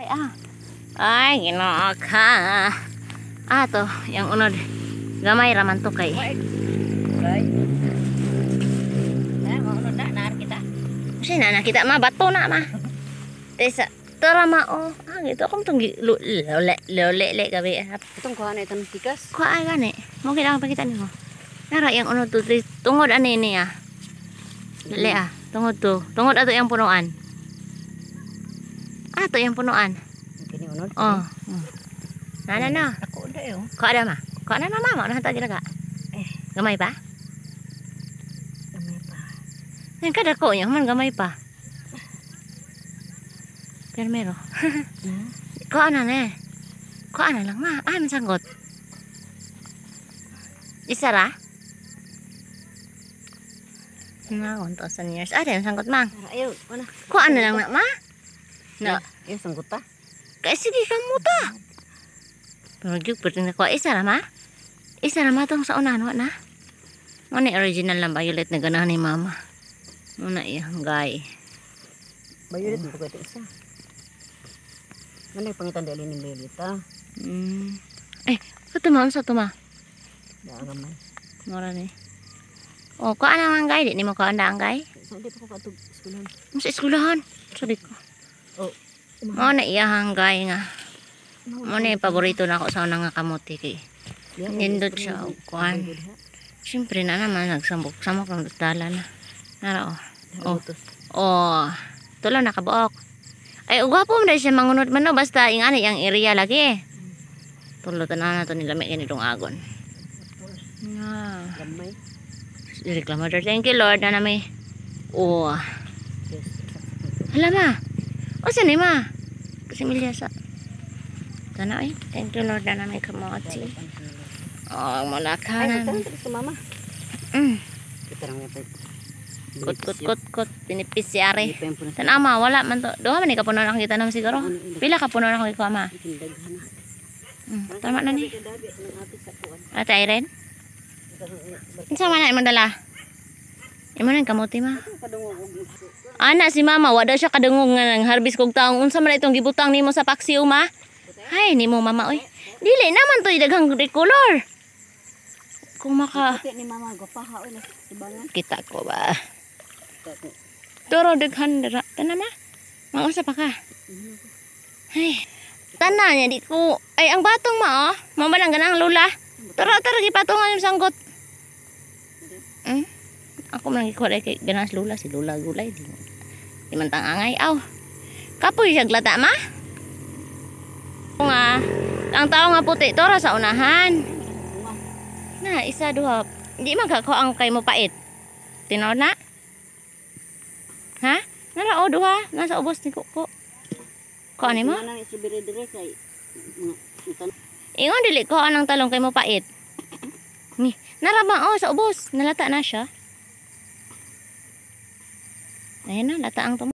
Ay, ah. Ay. Ah, to, yung unod. Gamay raman to kay. Eh, kita. Kasi na nakita ma bato na ma. Tesa, tara ma oh. Ah, gitu akong tong lole lole le gabi. Itong kuha na itong tikas. Ko ay gani. Mo kita pakita nimo. Nara yang unod to tungod ani ni ah. Le ah, tungod to. Tungod ato yang punuan. Ah, to yang punuan. Kini unod. Oh. Hmm. Na na na. Ako udah yo. Ko ada ma. Ko na na mama, na ta ginaga. Eh. Gamay pa? Gamay pa. Yan kada ko nya man gamay pa. Permero. Hmm? Ko ana ne. Ko ana lang ma. Ay man sanggot. Isa ra? Na konto sa years. Ay, man sanggot mang. Ayo, mana? Ko ana lang na ma. Nah, ini Ya sangguta. Kaisigi kamu ta. Perujuk bertindak ko isa rama. Isa rama tong saunan unan nah. Ngani original lang violet na ganahan ni mama. Una iya gay. Violet oh. bukan isa. Ngani pangitan dali ni Violet. Hmm. Eh, satu ketemuan satu mah. Ya, gamay. Ngora ni. Oh, kok anak anggai dek ni mau kau anda anggai? Sa dito ko katug eskulahan. Mas eskulahan. Sorry ko. Oh. Mo na iyang gay nga. Mo na paborito na ako sa unang nga kamuti kay. Nindot siya og kuan. Siyempre na naman nagsambok-samok ng dala na. Nara oh. Oh. Oh. Tulo nakabuok. Ay, ugwapo mo dahil siya mangunod man no. Basta yung ano, yung area lagi. Tulo tanan na to nila may ganitong agon. Ah. Gamay. Reklamador. Thank you Lord na nami. Oh. Hala ma. O saan ma? Kasi milya sa. Tana ay. Thank you Lord na nami kamote. Oh, malaka Ay, na. ito sa mama. Mm. Yung Kot kot kot kot. Pinipis si Ari. Yung. San ama wala man to. Duha man ni kapuno na kita naman siguro. Pila kapuno na ko ikaw ama. Daghan na. Mm. Tama na ni. Ate sa Irene. Unsa man na imong dala? Imo nang kamote ma. Ana si mama wa daw siya kadungog nga nang harvest kog taong unsa man itong gibutang nimo sa paksiw ma? Hay nimo mama oy. Dili naman to daghang color. Kung maka ni kita ko ba. Toro daghan dara. Tana ma. Mausa pa ka. Hay. Tana niya di ko. Ay ang batong ma oh. Mamalang ganang lula. Tara tara gipatungan yung sanggot. Ako man gikuha kay ganas lula si lula gulay di. Di man tang angay aw. Kapoy siya glata ma. Nga. Ang tao nga puti tora sa unahan. Na isa duha. Di man ka ko ang kay mo pait. Tinaw na. Ha? Nara o duha. Nasa ubos ni Kuko. Ko ani mo? Ingon dili ko anang talong kay mo pait. Ni, narama oh sa ubos. Nalata na siya. nó là tao ăn tôm